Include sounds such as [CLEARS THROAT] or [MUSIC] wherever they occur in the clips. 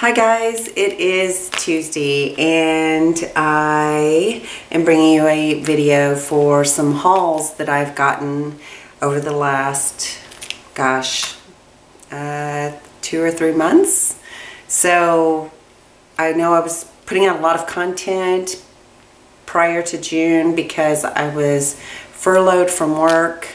Hi guys, it is Tuesday and I am bringing you a video for some hauls that I've gotten over the last, gosh, uh, two or three months. So I know I was putting out a lot of content prior to June because I was furloughed from work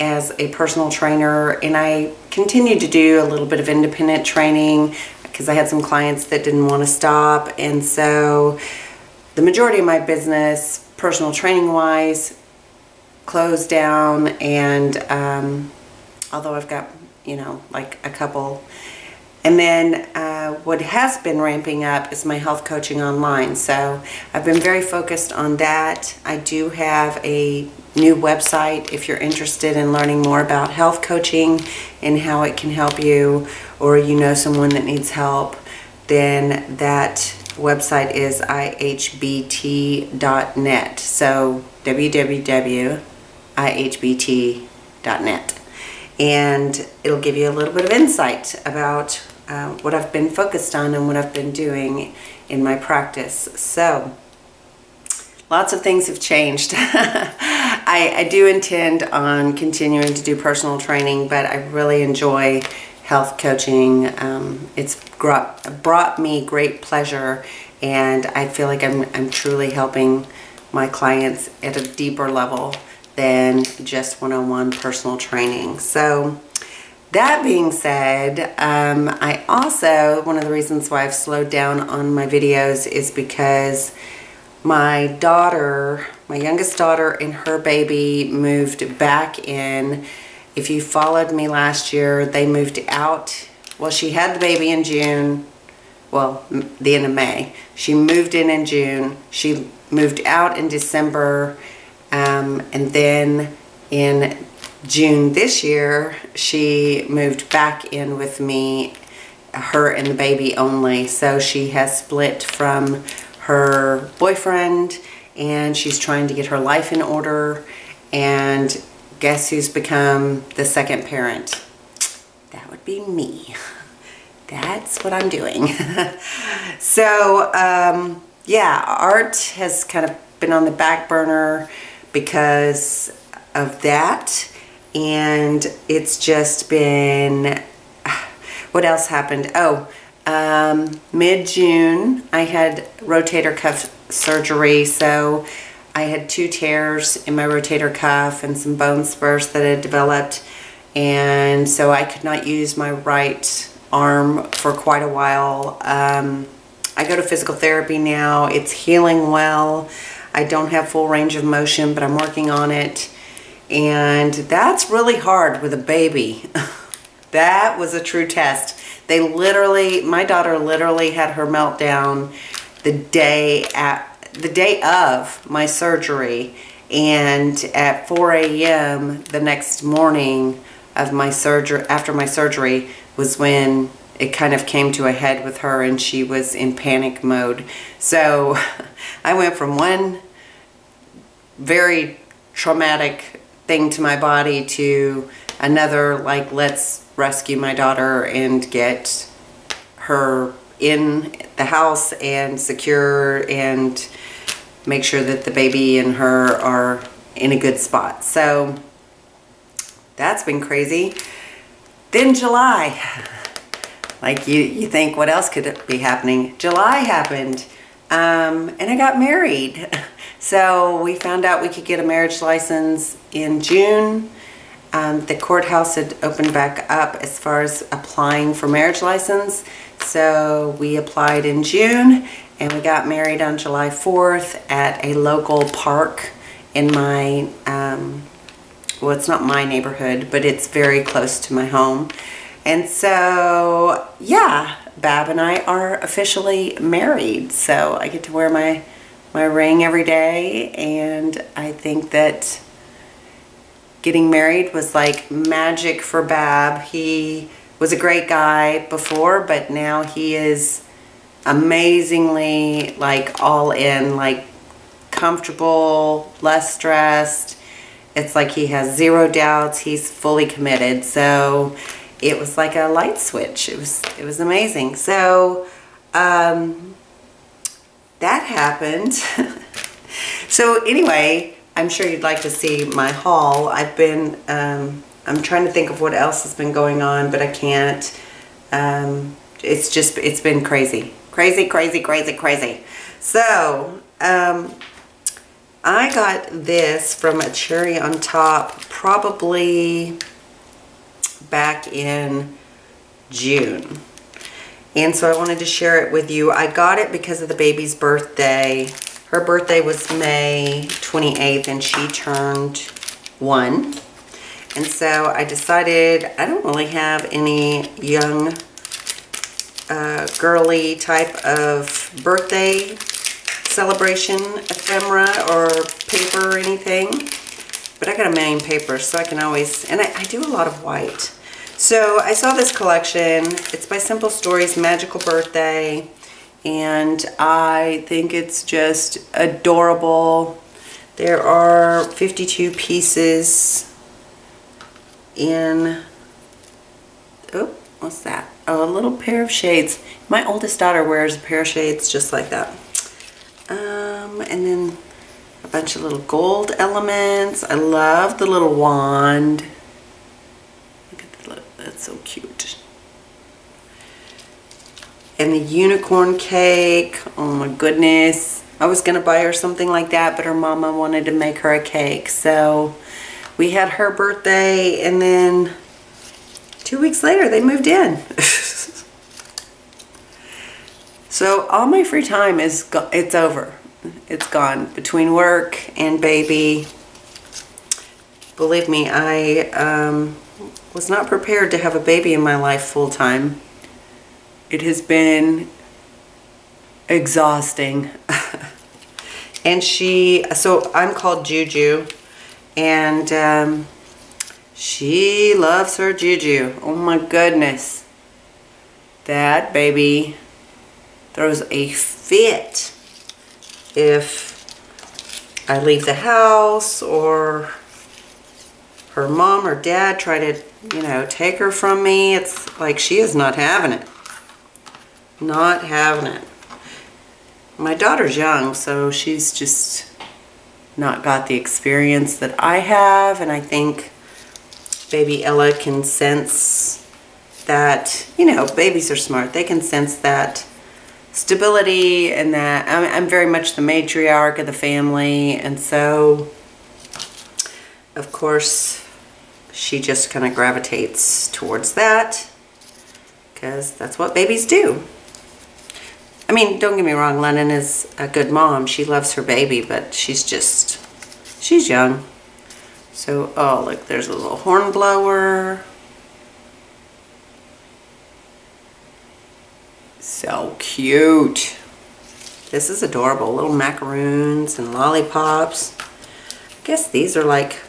as a personal trainer and I continued to do a little bit of independent training because I had some clients that didn't want to stop. And so the majority of my business, personal training wise, closed down. And um, although I've got, you know, like a couple. And then uh, what has been ramping up is my health coaching online. So I've been very focused on that. I do have a new website if you're interested in learning more about health coaching and how it can help you or you know someone that needs help then that website is ihbt.net so www.ihbt.net and it'll give you a little bit of insight about uh, what I've been focused on and what I've been doing in my practice so lots of things have changed. [LAUGHS] I, I, do intend on continuing to do personal training, but I really enjoy health coaching. Um, it's brought, brought me great pleasure, and I feel like I'm, I'm truly helping my clients at a deeper level than just one-on-one -on -one personal training. So that being said, um, I also, one of the reasons why I've slowed down on my videos is because my daughter, my youngest daughter and her baby moved back in. If you followed me last year, they moved out. Well, she had the baby in June, well, the end of May. She moved in in June. She moved out in December. Um, and then in June this year, she moved back in with me, her and the baby only. So she has split from her boyfriend and she's trying to get her life in order and guess who's become the second parent? That would be me. That's what I'm doing. [LAUGHS] so, um, yeah, art has kind of been on the back burner because of that. And it's just been, what else happened? Oh, um, mid-June, I had rotator cuff surgery, so I had two tears in my rotator cuff and some bone spurs that had developed, and so I could not use my right arm for quite a while. Um, I go to physical therapy now. It's healing well. I don't have full range of motion, but I'm working on it. And that's really hard with a baby. [LAUGHS] that was a true test. They literally, my daughter literally had her meltdown the day at the day of my surgery and at 4 a.m. the next morning of my surgery after my surgery was when it kind of came to a head with her and she was in panic mode. So [LAUGHS] I went from one very traumatic thing to my body to another like let's rescue my daughter and get her in the house and secure and make sure that the baby and her are in a good spot. So that's been crazy. Then July, [LAUGHS] like you, you think what else could be happening? July happened um, and I got married. [LAUGHS] So we found out we could get a marriage license in June um, the courthouse had opened back up as far as applying for marriage license. So we applied in June and we got married on July 4th at a local park in my, um, well, it's not my neighborhood, but it's very close to my home. And so, yeah, Bab and I are officially married. So I get to wear my, my ring every day. And I think that getting married was like magic for Bab. He was a great guy before, but now he is amazingly like all in, like comfortable, less stressed. It's like he has zero doubts. He's fully committed. So it was like a light switch. It was, it was amazing. So um, that happened. [LAUGHS] so anyway, I'm sure you'd like to see my haul. I've been, um, I'm trying to think of what else has been going on, but I can't. Um, it's just, it's been crazy. Crazy, crazy, crazy, crazy. So, um, I got this from a cherry on top probably back in June. And so I wanted to share it with you. I got it because of the baby's birthday. Her birthday was May 28th and she turned one. And so I decided I don't really have any young uh, girly type of birthday celebration ephemera or paper or anything. But I got a million papers so I can always, and I, I do a lot of white. So I saw this collection. It's by Simple Stories Magical Birthday. And I think it's just adorable. There are 52 pieces in, oh, what's that? Oh, a little pair of shades. My oldest daughter wears a pair of shades just like that. Um, and then a bunch of little gold elements. I love the little wand. That's so cute. And the unicorn cake. Oh my goodness. I was going to buy her something like that, but her mama wanted to make her a cake. So we had her birthday and then two weeks later they moved in. [LAUGHS] so all my free time is, it's over. It's gone. Between work and baby. Believe me, I, um, was not prepared to have a baby in my life full time. It has been exhausting. [LAUGHS] and she, so I'm called Juju, and um, she loves her Juju. Oh my goodness. That baby throws a fit if I leave the house or her mom or dad try to, you know, take her from me. It's like she is not having it. Not having it. My daughter's young, so she's just not got the experience that I have, and I think baby Ella can sense that, you know, babies are smart. They can sense that stability and that I'm, I'm very much the matriarch of the family, and so, of course, she just kind of gravitates towards that because that's what babies do. I mean, don't get me wrong, Lennon is a good mom. She loves her baby, but she's just, she's young. So, oh, look, there's a little horn blower. So cute. This is adorable. Little macaroons and lollipops. I guess these are like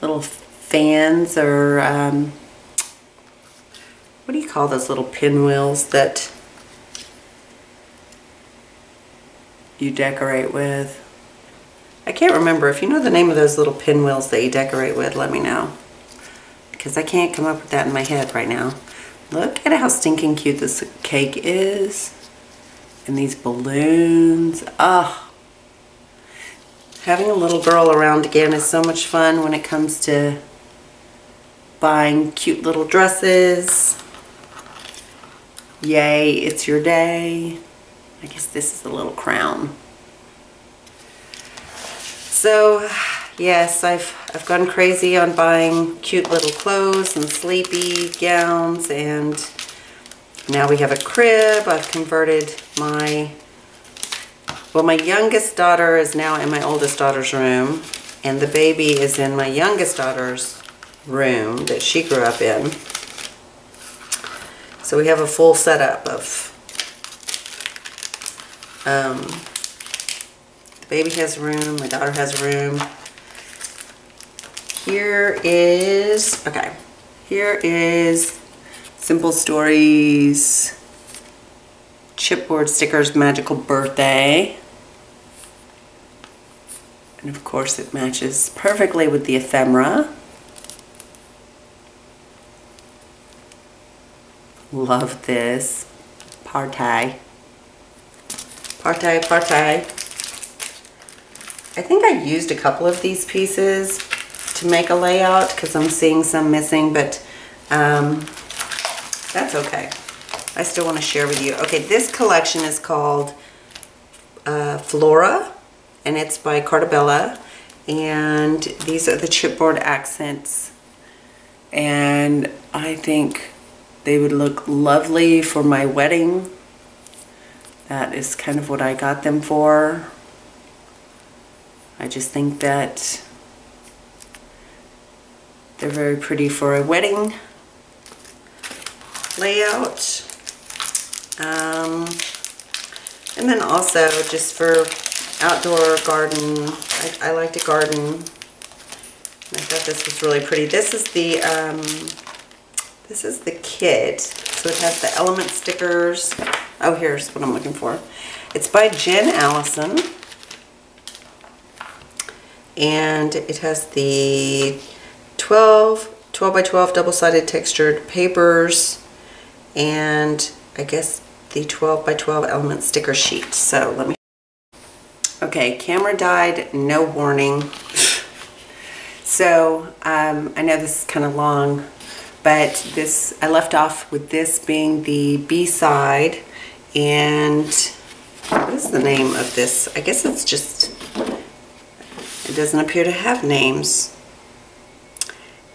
little fans or um, what do you call those little pinwheels that you decorate with? I can't remember. If you know the name of those little pinwheels that you decorate with, let me know. Because I can't come up with that in my head right now. Look at how stinking cute this cake is. And these balloons. Ah. Having a little girl around again is so much fun when it comes to buying cute little dresses. Yay, it's your day. I guess this is the little crown. So, yes, I've, I've gone crazy on buying cute little clothes and sleepy gowns and now we have a crib. I've converted my, well, my youngest daughter is now in my oldest daughter's room and the baby is in my youngest daughter's room that she grew up in. So we have a full setup of, um, the baby has a room, my daughter has a room. Here is, okay, here is Simple Stories chipboard stickers magical birthday. And of course it matches perfectly with the ephemera. Love this. Partay. Partai, partai. I think I used a couple of these pieces to make a layout because I'm seeing some missing, but um, that's okay. I still want to share with you. Okay, this collection is called uh, Flora, and it's by Carta Bella. And these are the chipboard accents. And I think they would look lovely for my wedding. That is kind of what I got them for. I just think that they're very pretty for a wedding layout. Um, and then also just for outdoor garden, I, I like to garden. I thought this was really pretty. This is the, um, this is the kit. So it has the element stickers. Oh, here's what I'm looking for. It's by Jen Allyson. And it has the 12, 12 by 12 double-sided textured papers and I guess the 12 by 12 element sticker sheet. So let me Okay, camera died, no warning. [LAUGHS] so um, I know this is kind of long, but this I left off with this being the B-side and what is the name of this? I guess it's just, it doesn't appear to have names.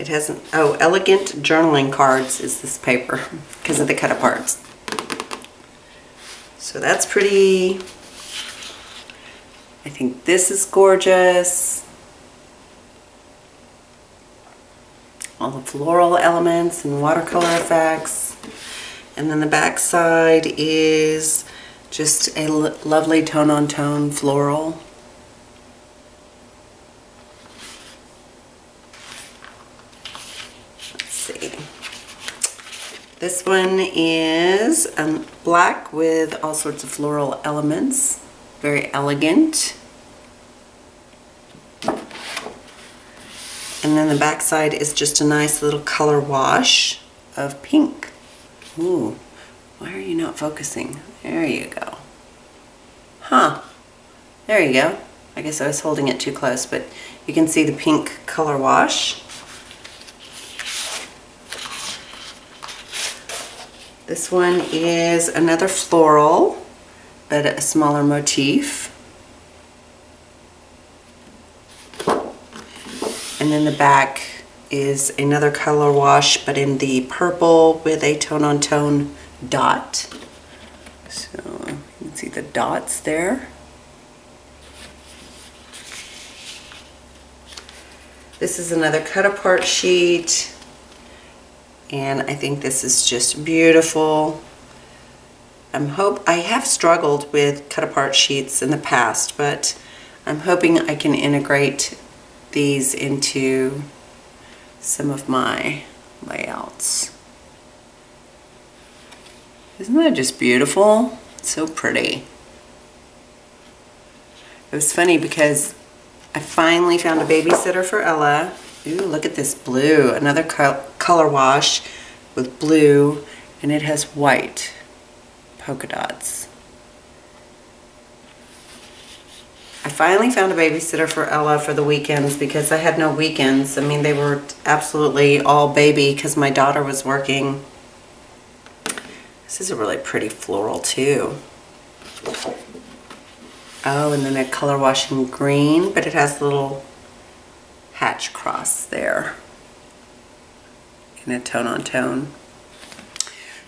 It hasn't, oh, Elegant Journaling Cards is this paper [LAUGHS] because of the cut aparts. So that's pretty, I think this is gorgeous. All the floral elements and watercolor effects. And then the back side is just a lovely tone-on-tone -tone floral. Let's see. This one is um, black with all sorts of floral elements very elegant. And then the back side is just a nice little color wash of pink. Ooh, why are you not focusing? There you go. Huh, there you go. I guess I was holding it too close, but you can see the pink color wash. This one is another floral but a smaller motif. And then the back is another color wash, but in the purple with a tone-on-tone -tone dot. So you can see the dots there. This is another cut apart sheet. And I think this is just beautiful. I'm hope I have struggled with cut apart sheets in the past, but I'm hoping I can integrate these into some of my layouts. Isn't that just beautiful? So pretty. It was funny because I finally found a babysitter for Ella. Ooh, look at this blue. Another co color wash with blue and it has white polka dots. I finally found a babysitter for Ella for the weekends because I had no weekends. I mean, they were absolutely all baby because my daughter was working. This is a really pretty floral too. Oh, and then a color washing green, but it has a little hatch cross there in a tone on tone.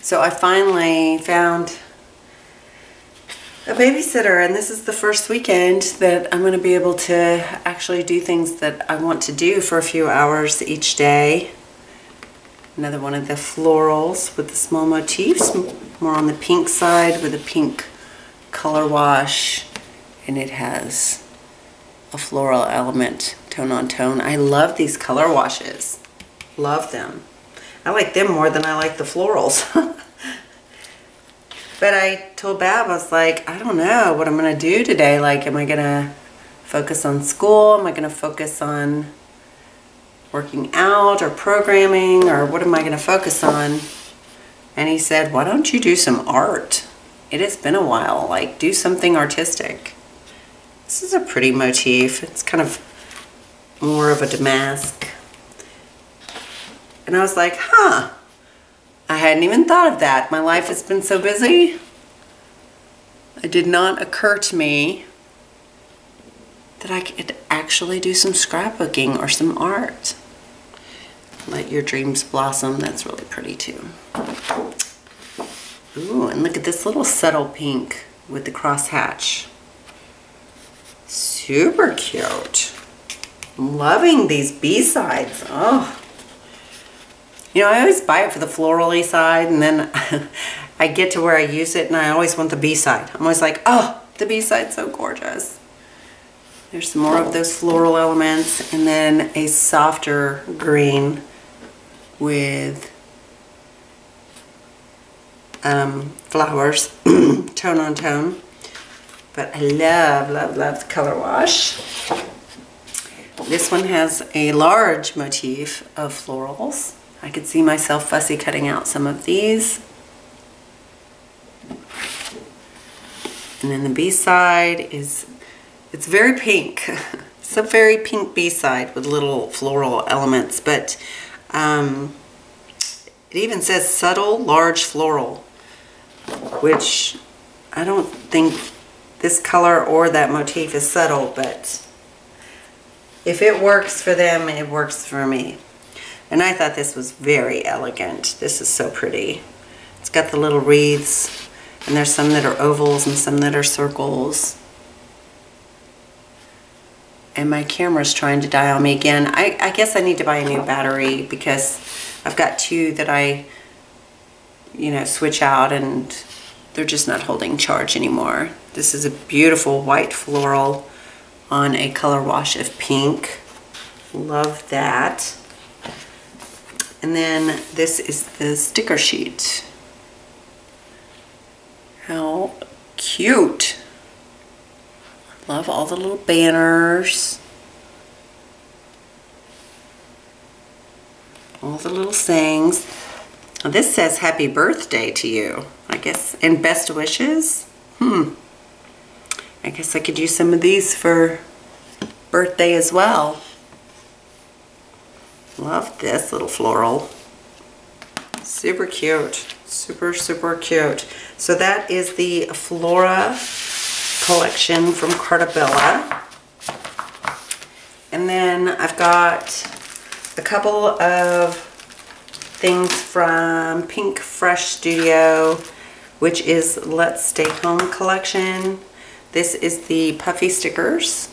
So I finally found a babysitter and this is the first weekend that I'm going to be able to actually do things that I want to do for a few hours each day. Another one of the florals with the small motifs, more on the pink side with a pink color wash and it has a floral element tone on tone. I love these color washes. Love them. I like them more than I like the florals. [LAUGHS] But I told Bab, I was like, I don't know what I'm going to do today. Like, am I going to focus on school? Am I going to focus on working out or programming or what am I going to focus on? And he said, why don't you do some art? it has been a while. Like, do something artistic. This is a pretty motif. It's kind of more of a damask. And I was like, huh, I hadn't even thought of that. My life has been so busy. It did not occur to me that I could actually do some scrapbooking or some art. Let your dreams blossom. That's really pretty too. Ooh, and look at this little subtle pink with the crosshatch. Super cute. I'm loving these B-sides. Oh. You know, I always buy it for the florally side and then [LAUGHS] I get to where I use it and I always want the B-side. I'm always like, oh, the B-side's so gorgeous. There's some more of those floral elements and then a softer green with um, flowers, [CLEARS THROAT] tone on tone. But I love, love, love the color wash. This one has a large motif of florals. I could see myself fussy cutting out some of these. And then the B-side is, it's very pink. [LAUGHS] it's a very pink B-side with little floral elements, but um, it even says subtle large floral, which I don't think this color or that motif is subtle, but if it works for them, it works for me. And I thought this was very elegant. This is so pretty. It's got the little wreaths, and there's some that are ovals and some that are circles. And my camera's trying to die on me again. I, I guess I need to buy a new battery because I've got two that I, you know, switch out and they're just not holding charge anymore. This is a beautiful white floral on a color wash of pink. Love that. And then this is the sticker sheet. How cute. I love all the little banners. All the little sayings. This says happy birthday to you, I guess, and best wishes. Hmm. I guess I could use some of these for birthday as well. Love this little floral. Super cute. Super, super cute. So that is the Flora collection from Carta Bella. And then I've got a couple of things from Pink Fresh Studio, which is Let's Stay Home collection. This is the puffy stickers.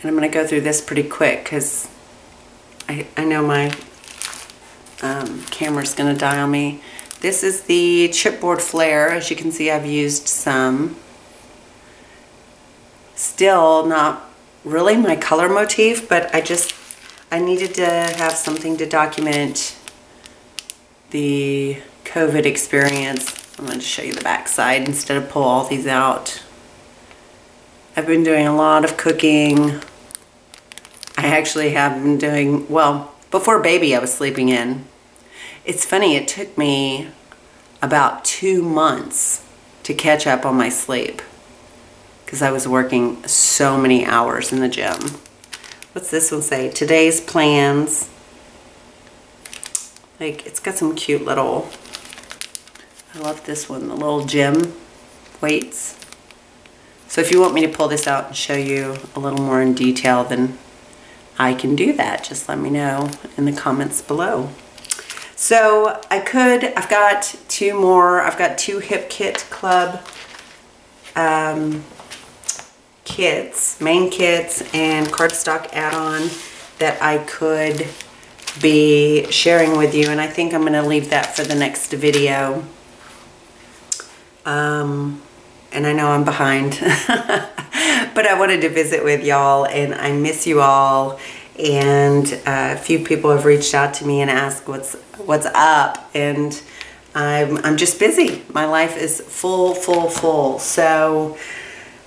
And I'm going to go through this pretty quick because I, I know my um, camera's going to die on me. This is the chipboard flare. As you can see, I've used some. Still not really my color motif, but I just, I needed to have something to document the COVID experience. I'm going to show you the back side instead of pull all these out. I've been doing a lot of cooking, I actually have been doing, well, before baby I was sleeping in. It's funny, it took me about two months to catch up on my sleep because I was working so many hours in the gym. What's this one say? Today's plans. Like, it's got some cute little, I love this one, the little gym weights. So if you want me to pull this out and show you a little more in detail, then I can do that. Just let me know in the comments below. So I could, I've got two more, I've got two Hip Kit Club um, kits, main kits and cardstock add-on that I could be sharing with you and I think I'm going to leave that for the next video. Um, and I know I'm behind. [LAUGHS] but I wanted to visit with y'all and I miss you all. And uh, a few people have reached out to me and asked what's what's up. And I'm, I'm just busy. My life is full, full, full. So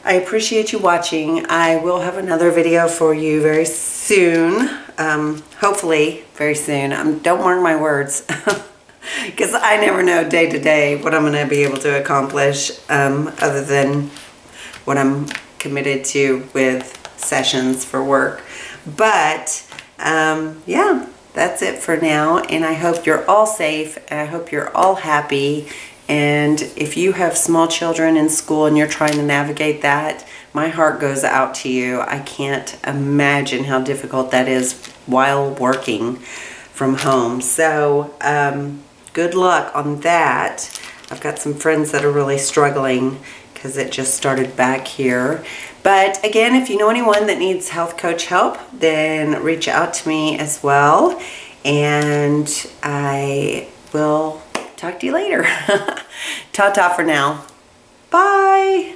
I appreciate you watching. I will have another video for you very soon um, hopefully very soon. Um, don't mark my words. [LAUGHS] Because I never know day to day what I'm going to be able to accomplish um, other than what I'm committed to with sessions for work. But um, yeah, that's it for now. And I hope you're all safe. And I hope you're all happy. And if you have small children in school and you're trying to navigate that, my heart goes out to you. I can't imagine how difficult that is while working from home. So, um, good luck on that. I've got some friends that are really struggling because it just started back here. But again, if you know anyone that needs health coach help, then reach out to me as well. And I will talk to you later. [LAUGHS] Ta-ta for now. Bye.